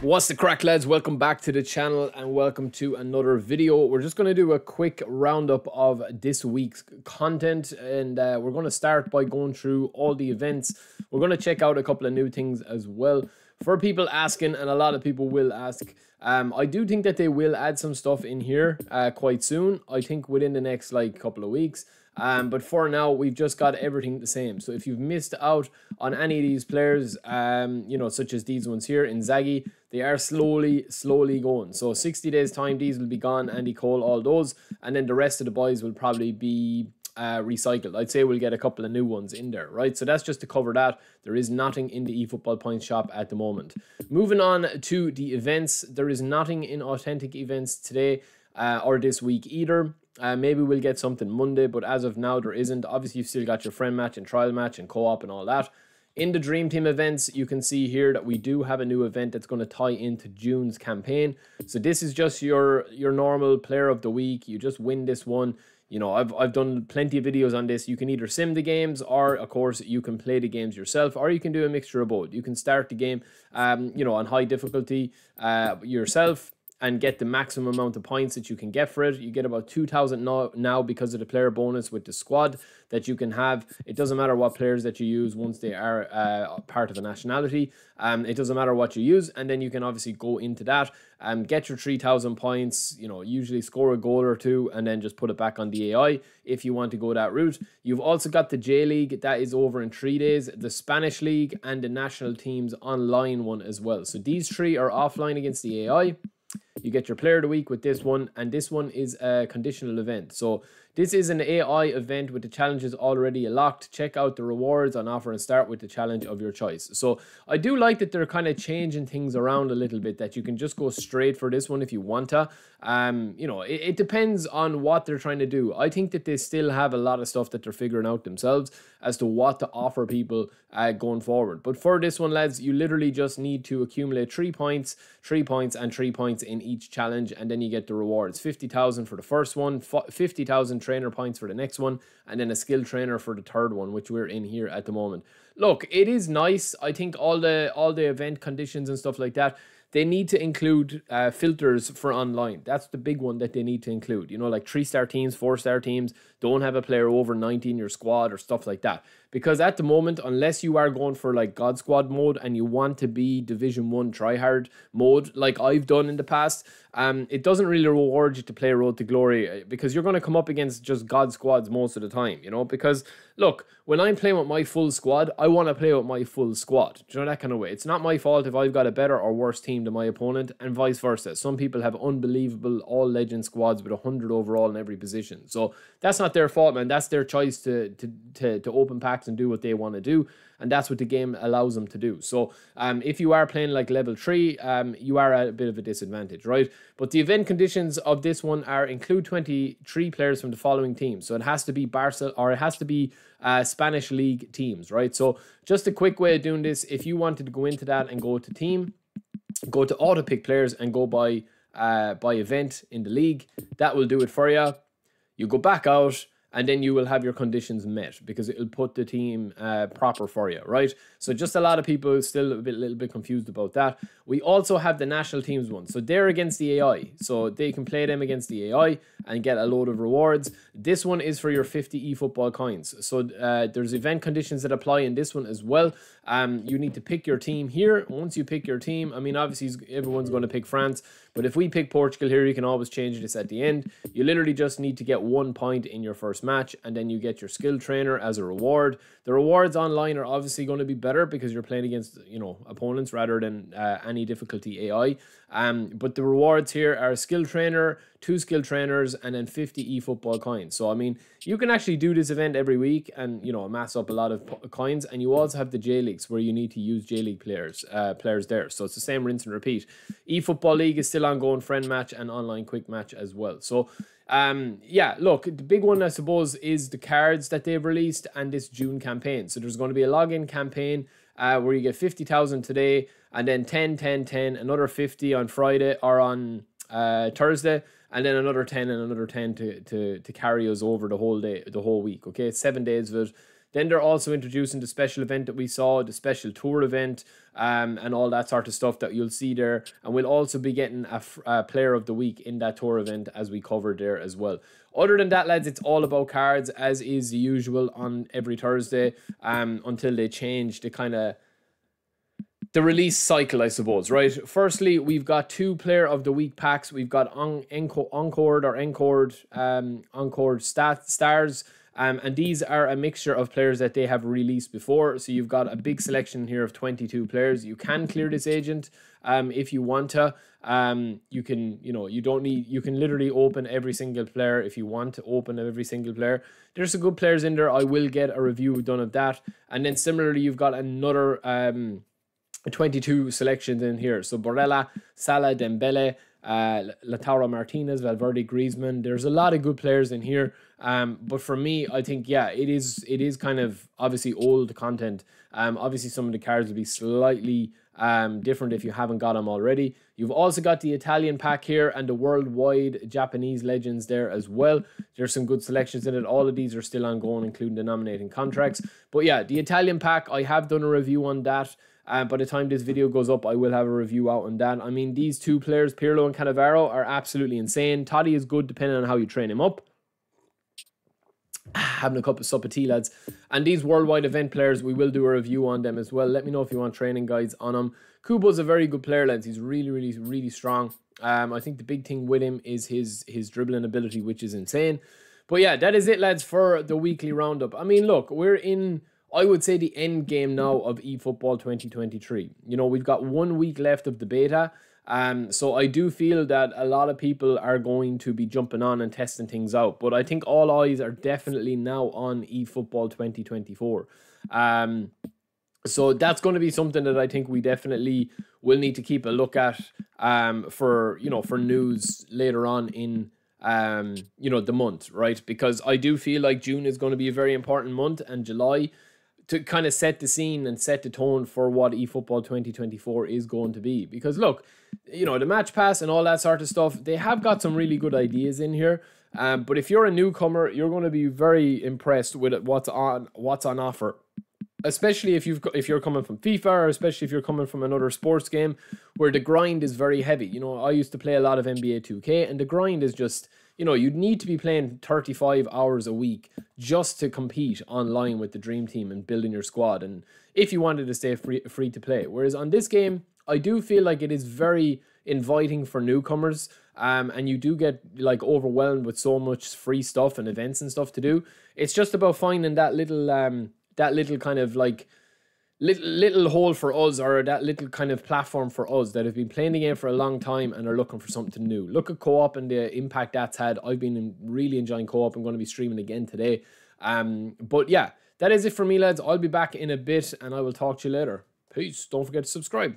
What's the crack lads? Welcome back to the channel and welcome to another video. We're just going to do a quick roundup of this week's content and uh, we're going to start by going through all the events. We're going to check out a couple of new things as well. For people asking, and a lot of people will ask, um, I do think that they will add some stuff in here uh, quite soon. I think within the next like couple of weeks. Um, but for now, we've just got everything the same. So if you've missed out on any of these players, um, you know, such as these ones here, Inzaghi, they are slowly, slowly going. So 60 days time, these will be gone, Andy Cole, all those. And then the rest of the boys will probably be uh, recycled. I'd say we'll get a couple of new ones in there, right? So that's just to cover that. There is nothing in the eFootball Points shop at the moment. Moving on to the events, there is nothing in authentic events today uh, or this week either. Uh, maybe we'll get something Monday, but as of now, there isn't. Obviously, you've still got your friend match and trial match and co-op and all that. In the Dream Team events, you can see here that we do have a new event that's going to tie into June's campaign. So this is just your your normal player of the week. You just win this one. You know, I've, I've done plenty of videos on this. You can either sim the games or, of course, you can play the games yourself or you can do a mixture of both. You can start the game, um, you know, on high difficulty uh, yourself and get the maximum amount of points that you can get for it. You get about 2,000 now, now because of the player bonus with the squad that you can have. It doesn't matter what players that you use once they are uh, part of a nationality. Um, it doesn't matter what you use. And then you can obviously go into that, um, get your 3,000 points, you know, usually score a goal or two and then just put it back on the AI if you want to go that route. You've also got the J League that is over in three days, the Spanish League and the national teams online one as well. So these three are offline against the AI. You get your player of the week with this one, and this one is a conditional event. So this is an AI event with the challenges already locked. Check out the rewards on offer and start with the challenge of your choice. So I do like that they're kind of changing things around a little bit, that you can just go straight for this one if you want to. Um, you know, it, it depends on what they're trying to do. I think that they still have a lot of stuff that they're figuring out themselves as to what to offer people uh, going forward. But for this one, lads, you literally just need to accumulate three points, three points, and three points in each challenge, and then you get the rewards. 50,000 for the first one, 50,000 trainer points for the next one, and then a skill trainer for the third one, which we're in here at the moment. Look, it is nice. I think all the all the event conditions and stuff like that they need to include uh, filters for online. That's the big one that they need to include. You know, like three star teams, four star teams, don't have a player over 90 in your squad or stuff like that. Because at the moment, unless you are going for like God Squad mode and you want to be Division 1 tryhard mode, like I've done in the past, um, it doesn't really reward you to play Road to Glory uh, because you're going to come up against just God squads most of the time, you know? Because look, when I'm playing with my full squad, I want to play with my full squad. Do you know that kind of way? It's not my fault if I've got a better or worse team than my opponent, and vice versa. Some people have unbelievable all legend squads with 100 overall in every position. So that's not their fault, man. That's their choice to, to, to, to open and do what they want to do and that's what the game allows them to do. So um, if you are playing like level 3, um, you are at a bit of a disadvantage, right? But the event conditions of this one are include 23 players from the following teams. So it has to be Barca or it has to be uh, Spanish league teams, right? So just a quick way of doing this, if you wanted to go into that and go to team, go to auto pick players and go by uh, by event in the league, that will do it for you. You go back out and then you will have your conditions met because it'll put the team uh, proper for you, right? So just a lot of people still a bit, little bit confused about that. We also have the national teams one, so they're against the AI, so they can play them against the AI and get a load of rewards. This one is for your 50 eFootball coins, so uh, there's event conditions that apply in this one as well. Um, you need to pick your team here. Once you pick your team, I mean, obviously everyone's going to pick France, but if we pick Portugal here, you can always change this at the end. You literally just need to get one point in your first match, and then you get your skill trainer as a reward. The rewards online are obviously going to be better because you're playing against you know opponents rather than uh, any difficulty AI. Um, but the rewards here are a skill trainer, two skill trainers, and then 50 eFootball coins. So I mean, you can actually do this event every week and you know amass up a lot of coins. And you also have the J leagues where you need to use J league players, uh, players there. So it's the same rinse and repeat. eFootball League is still ongoing, friend match and online quick match as well. So um, yeah, look, the big one I suppose is the cards that they've released and this June campaign. So there's going to be a login campaign uh, where you get 50,000 today and then 10, 10, 10, another 50 on Friday or on uh, Thursday, and then another 10 and another 10 to, to, to carry us over the whole day, the whole week. Okay, seven days of it. Then they're also introducing the special event that we saw, the special tour event, um, and all that sort of stuff that you'll see there. And we'll also be getting a, a player of the week in that tour event as we covered there as well. Other than that, lads, it's all about cards as is usual on every Thursday um, until they change the kind of the release cycle, I suppose, right? Firstly, we've got two player of the week packs. We've got on, Encored or Encored, um, Encored stat, stars. Um, and these are a mixture of players that they have released before. So you've got a big selection here of 22 players. You can clear this agent um, if you want to. Um, you can, you know, you don't need, you can literally open every single player if you want to open every single player. There's some good players in there. I will get a review done of that. And then similarly, you've got another um, 22 selections in here. So Barella, Salah, Dembele, uh, Lautaro Martinez, Valverde, Griezmann. There's a lot of good players in here. Um, but for me, I think yeah, it is it is kind of obviously old content. Um, obviously some of the cards will be slightly um different if you haven't got them already. You've also got the Italian pack here and the worldwide Japanese legends there as well. There's some good selections in it. All of these are still ongoing, including the nominating contracts. But yeah, the Italian pack, I have done a review on that. Uh, by the time this video goes up, I will have a review out on that. I mean, these two players, Pirlo and Cannavaro, are absolutely insane. Totti is good depending on how you train him up. Having a cup of sup of tea, lads. And these worldwide event players, we will do a review on them as well. Let me know if you want training guides on them. Kubo's a very good player, lads. He's really, really, really strong. Um, I think the big thing with him is his his dribbling ability, which is insane. But yeah, that is it, lads, for the weekly roundup. I mean, look, we're in I would say the end game now of eFootball 2023. You know, we've got one week left of the beta. Um, so I do feel that a lot of people are going to be jumping on and testing things out. But I think all eyes are definitely now on eFootball 2024. Um, so that's going to be something that I think we definitely will need to keep a look at um, for you know for news later on in um, you know the month, right? Because I do feel like June is going to be a very important month, and July to kind of set the scene and set the tone for what eFootball 2024 is going to be. Because look, you know, the match pass and all that sort of stuff, they have got some really good ideas in here. Um, but if you're a newcomer, you're going to be very impressed with what's on what's on offer. Especially if you've if you're coming from FIFA, or especially if you're coming from another sports game where the grind is very heavy. You know, I used to play a lot of NBA 2K, and the grind is just you know, you'd need to be playing 35 hours a week just to compete online with the dream team and building your squad. And if you wanted to stay free, free to play. Whereas on this game, I do feel like it is very inviting for newcomers. Um, and you do get like overwhelmed with so much free stuff and events and stuff to do. It's just about finding that little, um, that little kind of like little little hole for us or that little kind of platform for us that have been playing the game for a long time and are looking for something new. Look at co-op and the impact that's had. I've been really enjoying co-op. I'm going to be streaming again today. Um, but yeah, that is it for me, lads. I'll be back in a bit and I will talk to you later. Peace. Don't forget to subscribe.